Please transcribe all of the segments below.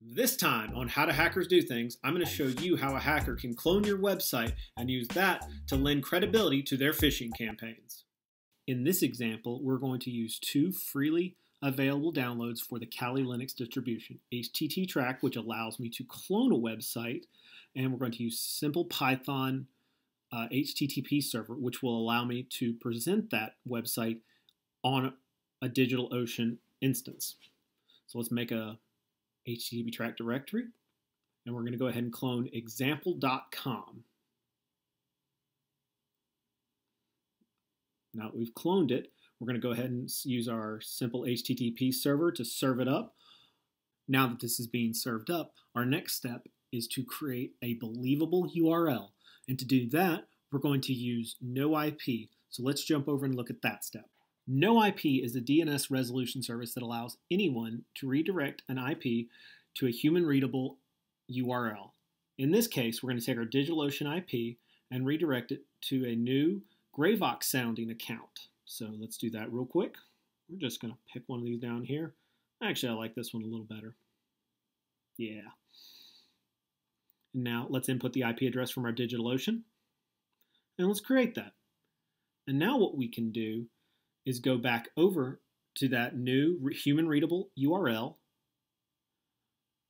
This time on How Do Hackers Do Things, I'm going to show you how a hacker can clone your website and use that to lend credibility to their phishing campaigns. In this example, we're going to use two freely available downloads for the Kali Linux distribution. HTT Track, which allows me to clone a website, and we're going to use Simple Python uh, HTTP server, which will allow me to present that website on a DigitalOcean instance. So let's make a HTTP track directory, and we're going to go ahead and clone example.com. Now that we've cloned it, we're going to go ahead and use our simple HTTP server to serve it up. Now that this is being served up, our next step is to create a believable URL. And to do that, we're going to use no IP. So let's jump over and look at that step. NoIP is a DNS resolution service that allows anyone to redirect an IP to a human readable URL. In this case, we're going to take our DigitalOcean IP and redirect it to a new Gravox sounding account. So let's do that real quick. We're just going to pick one of these down here. Actually, I like this one a little better. Yeah. Now let's input the IP address from our DigitalOcean. And let's create that. And now what we can do is go back over to that new human readable URL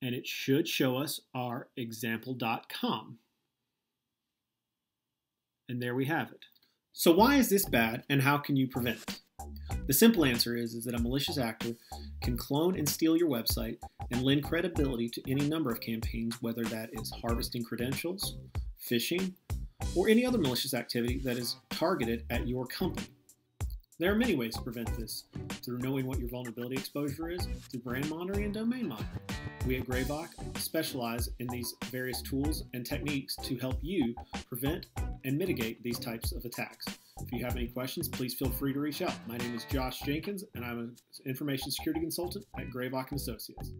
and it should show us our example.com. And there we have it. So why is this bad and how can you prevent it? The simple answer is, is that a malicious actor can clone and steal your website and lend credibility to any number of campaigns, whether that is harvesting credentials, phishing, or any other malicious activity that is targeted at your company. There are many ways to prevent this through knowing what your vulnerability exposure is, through brand monitoring and domain monitoring. We at Gravox specialize in these various tools and techniques to help you prevent and mitigate these types of attacks. If you have any questions, please feel free to reach out. My name is Josh Jenkins, and I'm an information security consultant at and Associates.